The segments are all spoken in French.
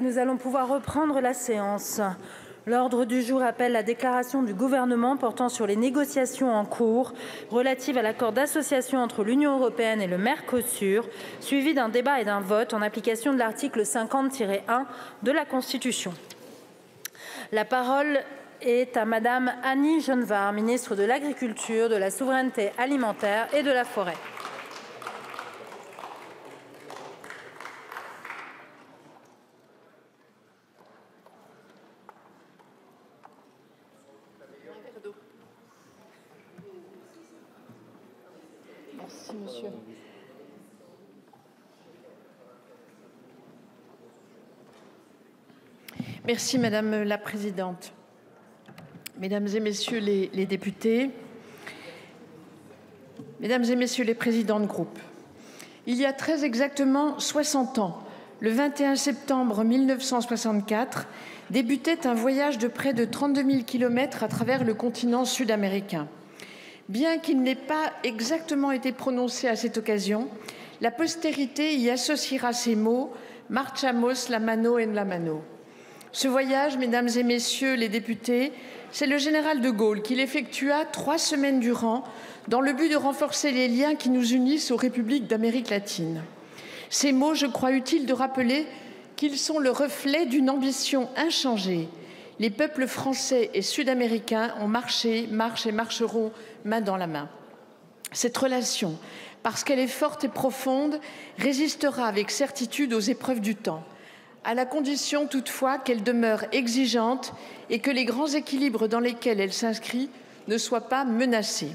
Nous allons pouvoir reprendre la séance. L'ordre du jour appelle la déclaration du gouvernement portant sur les négociations en cours relatives à l'accord d'association entre l'Union européenne et le Mercosur, suivi d'un débat et d'un vote en application de l'article 50-1 de la Constitution. La parole est à Madame Annie Genevard, ministre de l'Agriculture, de la Souveraineté alimentaire et de la Forêt. Merci Madame la Présidente. Mesdames et Messieurs les, députés, Mesdames et Messieurs les présidents de groupe, il y a très exactement 60 ans, le 21 septembre 1964, débutait un voyage de près de 32 000 kilomètres à travers le continent sud-américain. Bien qu'il n'ait pas exactement été prononcé à cette occasion, la postérité y associera ces mots Marchamos la mano en la mano. Ce voyage, mesdames et messieurs les députés, c'est le général de Gaulle qui l'effectua trois semaines durant dans le but de renforcer les liens qui nous unissent aux républiques d'Amérique latine. Ces mots, je crois utile de rappeler qu'ils sont le reflet d'une ambition inchangée. Les peuples français et sud-américains ont marché, marchent et marcheront main dans la main. Cette relation, parce qu'elle est forte et profonde, résistera avec certitude aux épreuves du temps, à la condition toutefois qu'elle demeure exigeante et que les grands équilibres dans lesquels elle s'inscrit ne soient pas menacés.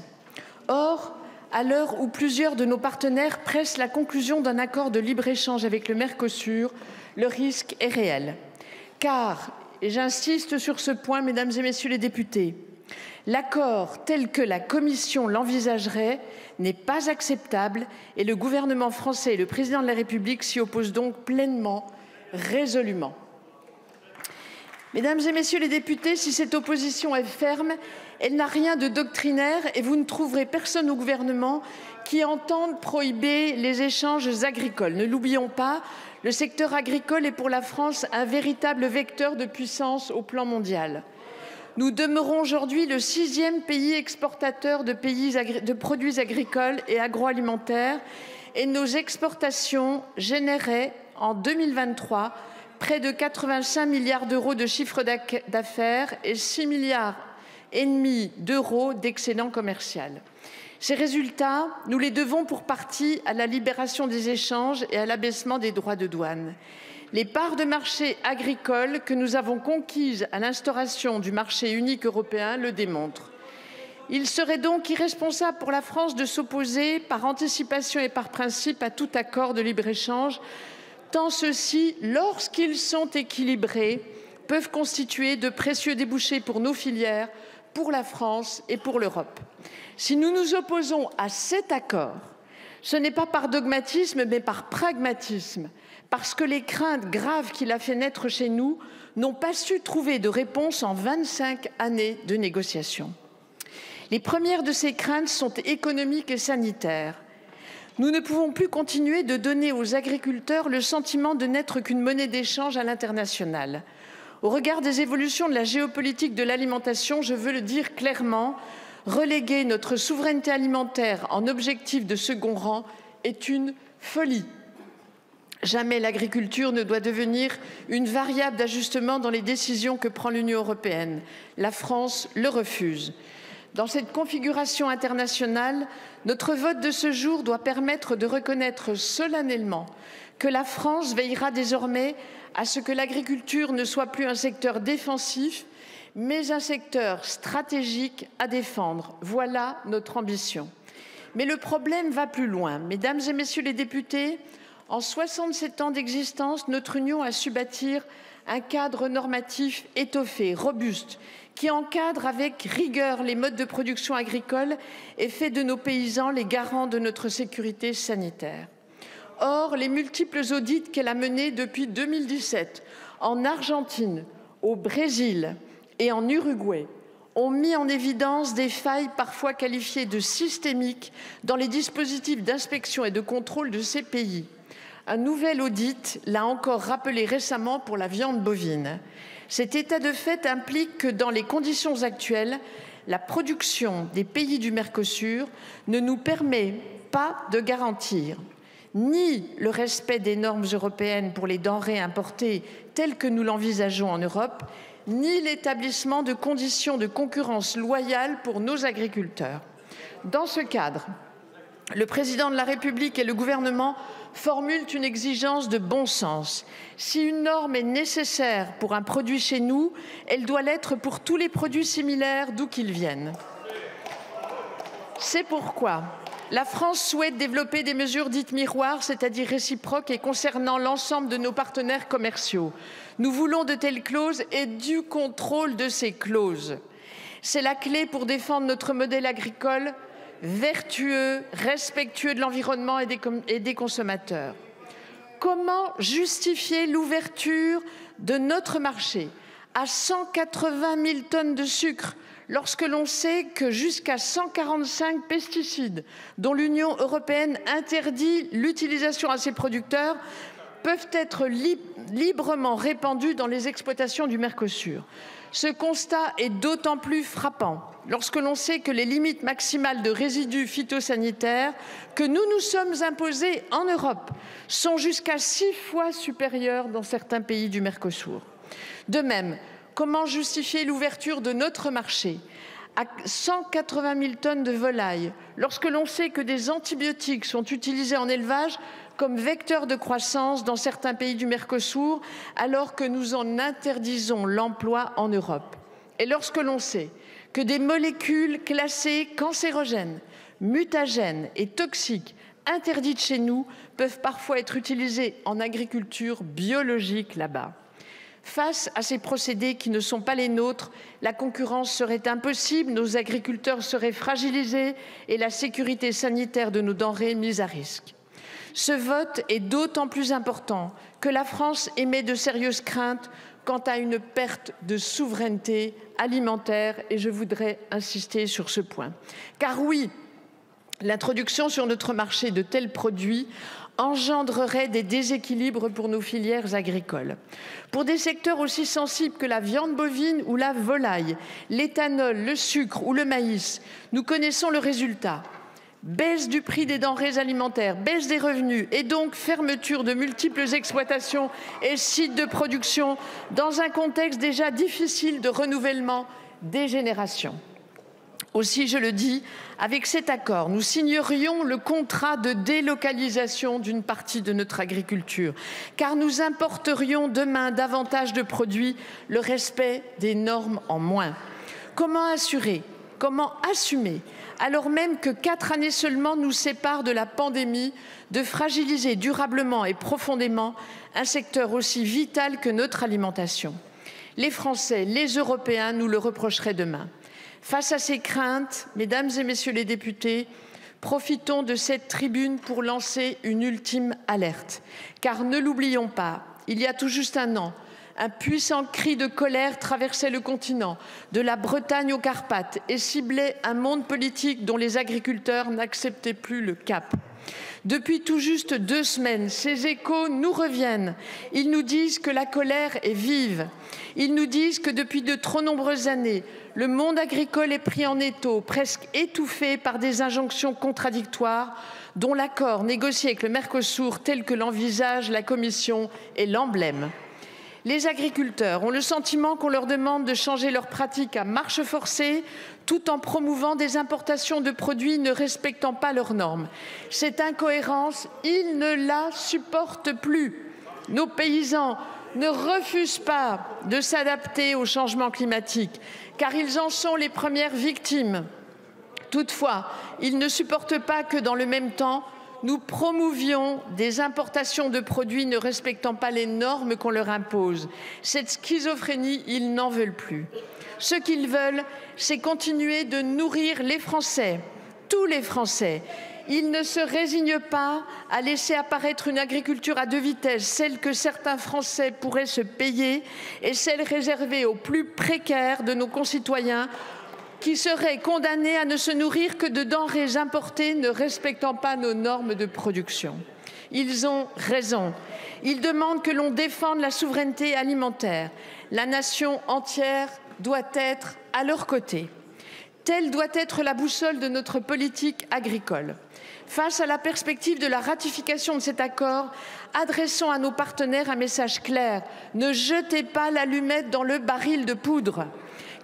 Or, à l'heure où plusieurs de nos partenaires pressent la conclusion d'un accord de libre-échange avec le Mercosur, le risque est réel. Car, et j'insiste sur ce point, mesdames et messieurs les députés, L'accord tel que la Commission l'envisagerait n'est pas acceptable et le gouvernement français et le président de la République s'y opposent donc pleinement, résolument. Mesdames et Messieurs les députés, si cette opposition est ferme, elle n'a rien de doctrinaire et vous ne trouverez personne au gouvernement qui entende prohiber les échanges agricoles. Ne l'oublions pas, le secteur agricole est pour la France un véritable vecteur de puissance au plan mondial. Nous demeurons aujourd'hui le sixième pays exportateur de, produits agricoles et agroalimentaires et nos exportations généraient en 2023 près de 85 milliards d'euros de chiffre d'affaires et 6 milliards d'euros d'excédent commercial. Ces résultats, nous les devons pour partie à la libération des échanges et à l'abaissement des droits de douane. Les parts de marché agricoles que nous avons conquises à l'instauration du marché unique européen le démontrent. Il serait donc irresponsable pour la France de s'opposer par anticipation et par principe à tout accord de libre-échange, tant ceux-ci, lorsqu'ils sont équilibrés, peuvent constituer de précieux débouchés pour nos filières, pour la France et pour l'Europe. Si nous nous opposons à cet accord, ce n'est pas par dogmatisme, mais par pragmatisme, parce que les craintes graves qu'il a fait naître chez nous n'ont pas su trouver de réponse en 25 années de négociations. Les premières de ces craintes sont économiques et sanitaires. Nous ne pouvons plus continuer de donner aux agriculteurs le sentiment de n'être qu'une monnaie d'échange à l'international. Au regard des évolutions de la géopolitique de l'alimentation, je veux le dire clairement, reléguer notre souveraineté alimentaire en objectif de second rang est une folie. Jamais l'agriculture ne doit devenir une variable d'ajustement dans les décisions que prend l'Union européenne. La France le refuse. Dans cette configuration internationale, notre vote de ce jour doit permettre de reconnaître solennellement que la France veillera désormais à ce que l'agriculture ne soit plus un secteur défensif, mais un secteur stratégique à défendre. Voilà notre ambition. Mais le problème va plus loin. Mesdames et Messieurs les députés, en 67 ans d'existence, notre Union a su bâtir un cadre normatif étoffé, robuste, qui encadre avec rigueur les modes de production agricole et fait de nos paysans les garants de notre sécurité sanitaire. Or, les multiples audits qu'elle a menés depuis 2017 en Argentine, au Brésil et en Uruguay ont mis en évidence des failles parfois qualifiées de systémiques dans les dispositifs d'inspection et de contrôle de ces pays Un nouvel audit l'a encore rappelé récemment pour la viande bovine. Cet état de fait implique que dans les conditions actuelles, la production des pays du Mercosur ne nous permet pas de garantir ni le respect des normes européennes pour les denrées importées telles que nous l'envisageons en Europe, ni l'établissement de conditions de concurrence loyales pour nos agriculteurs. Dans ce cadre, le président de la République et le gouvernement formulent une exigence de bon sens. Si une norme est nécessaire pour un produit chez nous, elle doit l'être pour tous les produits similaires d'où qu'ils viennent. C'est pourquoi la France souhaite développer des mesures dites miroirs, c'est-à-dire réciproques et concernant l'ensemble de nos partenaires commerciaux. Nous voulons de telles clauses et du contrôle de ces clauses. C'est la clé pour défendre notre modèle agricole vertueux, respectueux de l'environnement et, des, consommateurs. Comment justifier l'ouverture de notre marché à 180 000 tonnes de sucre lorsque l'on sait que jusqu'à 145 pesticides dont l'Union européenne interdit l'utilisation à ses producteurs peuvent être librement répandus dans les exploitations du Mercosur. Ce constat est d'autant plus frappant lorsque l'on sait que les limites maximales de résidus phytosanitaires que nous nous sommes imposées en Europe sont jusqu'à six fois supérieures dans certains pays du Mercosur. De même, comment justifier l'ouverture de notre marché? À 180 000 tonnes de volailles lorsque l'on sait que des antibiotiques sont utilisés en élevage comme vecteur de croissance dans certains pays du Mercosur, alors que nous en interdisons l'emploi en Europe. Et lorsque l'on sait que des molécules classées cancérogènes, mutagènes et toxiques interdites chez nous peuvent parfois être utilisées en agriculture biologique là-bas. Face à ces procédés qui ne sont pas les nôtres, la concurrence serait impossible, nos agriculteurs seraient fragilisés et la sécurité sanitaire de nos denrées mise à risque. Ce vote est d'autant plus important que la France émet de sérieuses craintes quant à une perte de souveraineté alimentaire et je voudrais insister sur ce point. Car oui, l'introduction sur notre marché de tels produits engendrerait des déséquilibres pour nos filières agricoles. Pour des secteurs aussi sensibles que la viande bovine ou la volaille, l'éthanol, le sucre ou le maïs, nous connaissons le résultat baisse du prix des denrées alimentaires, baisse des revenus et donc fermeture de multiples exploitations et sites de production dans un contexte déjà difficile de renouvellement des générations. Aussi, je le dis, avec cet accord, nous signerions le contrat de délocalisation d'une partie de notre agriculture, car nous importerions demain davantage de produits, le respect des normes en moins. Comment assurer, comment assumer alors même que quatre années seulement nous séparent de la pandémie, de fragiliser durablement et profondément un secteur aussi vital que notre alimentation? Les Français, les Européens nous le reprocheraient demain. Face à ces craintes, mesdames et messieurs les députés, profitons de cette tribune pour lancer une ultime alerte. Car ne l'oublions pas, il y a tout juste un an, un puissant cri de colère traversait le continent, de la Bretagne aux Carpates, et ciblait un monde politique dont les agriculteurs n'acceptaient plus le cap. Depuis tout juste deux semaines, ces échos nous reviennent. Ils nous disent que la colère est vive. Ils nous disent que depuis de trop nombreuses années, le monde agricole est pris en étau, presque étouffé par des injonctions contradictoires dont l'accord négocié avec le Mercosur tel que l'envisage la Commission est l'emblème. Les agriculteurs ont le sentiment qu'on leur demande de changer leurs pratiques à marche forcée tout en promouvant des importations de produits ne respectant pas leurs normes. Cette incohérence, ils ne la supportent plus. Nos paysans ne refusent pas de s'adapter au changement climatique, car ils en sont les premières victimes. Toutefois, ils ne supportent pas que dans le même temps, nous promouvions des importations de produits ne respectant pas les normes qu'on leur impose. Cette schizophrénie, ils n'en veulent plus. Ce qu'ils veulent, c'est continuer de nourrir les Français, tous les Français. Ils ne se résignent pas à laisser apparaître une agriculture à deux vitesses, celle que certains Français pourraient se payer et celle réservée aux plus précaires de nos concitoyens qui seraient condamnés à ne se nourrir que de denrées importées ne respectant pas nos normes de production. Ils ont raison. Ils demandent que l'on défende la souveraineté alimentaire. La nation entière doit être à leur côté. Telle doit être la boussole de notre politique agricole. Face à la perspective de la ratification de cet accord, adressons à nos partenaires un message clair. Ne jetez pas l'allumette dans le baril de poudre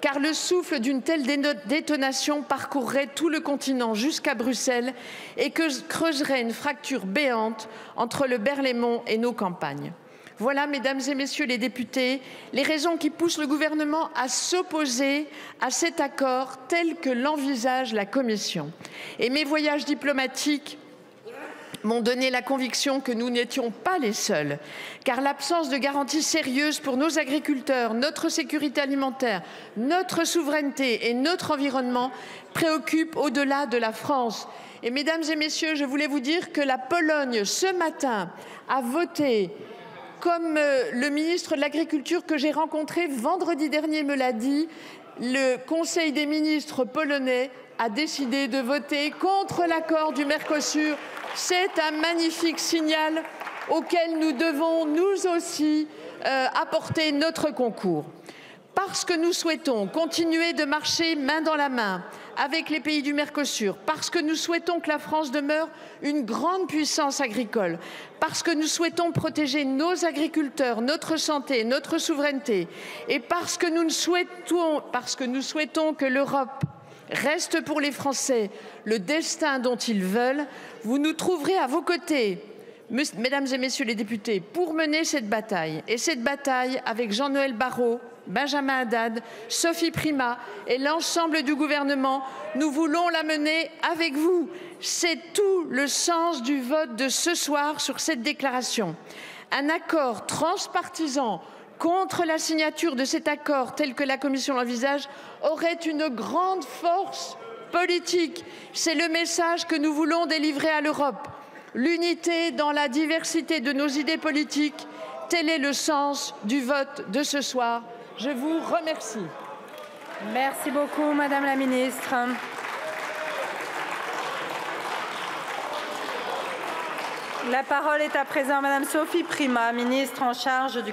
car le souffle d'une telle détonation parcourrait tout le continent jusqu'à Bruxelles et creuserait une fracture béante entre le Berlaymont et nos campagnes. Voilà, mesdames et messieurs les députés, les raisons qui poussent le gouvernement à s'opposer à cet accord tel que l'envisage la Commission. Et mes voyages diplomatiques m'ont donné la conviction que nous n'étions pas les seuls, car l'absence de garanties sérieuses pour nos agriculteurs, notre sécurité alimentaire, notre souveraineté et notre environnement préoccupe au-delà de la France. Et mesdames et messieurs, je voulais vous dire que la Pologne, ce matin, a voté comme euh, le ministre de l'Agriculture que j'ai rencontré vendredi dernier me l'a dit, le Conseil des ministres polonais a décidé de voter contre l'accord du Mercosur. C'est un magnifique signal auquel nous devons nous aussi euh, apporter notre concours. Parce que nous souhaitons continuer de marcher main dans la main avec les pays du Mercosur, parce que nous souhaitons que la France demeure une grande puissance agricole, parce que nous souhaitons protéger nos agriculteurs, notre santé, notre souveraineté, et parce que nous, souhaitons, parce que, nous souhaitons que l'Europe reste pour les Français le destin dont ils veulent, vous nous trouverez à vos côtés, mesdames et messieurs les députés, pour mener cette bataille. Et cette bataille, avec Jean-Noël Barrot, Benjamin Haddad, Sophie Prima et l'ensemble du gouvernement, nous voulons la mener avec vous. C'est tout le sens du vote de ce soir sur cette déclaration. Un accord transpartisan contre la signature de cet accord tel que la Commission l'envisage aurait une grande force politique. C'est le message que nous voulons délivrer à l'Europe. L'unité dans la diversité de nos idées politiques, tel est le sens du vote de ce soir. Je vous remercie. Merci beaucoup, Madame la Ministre. La parole est à présent Madame Sophie Prima, ministre en charge du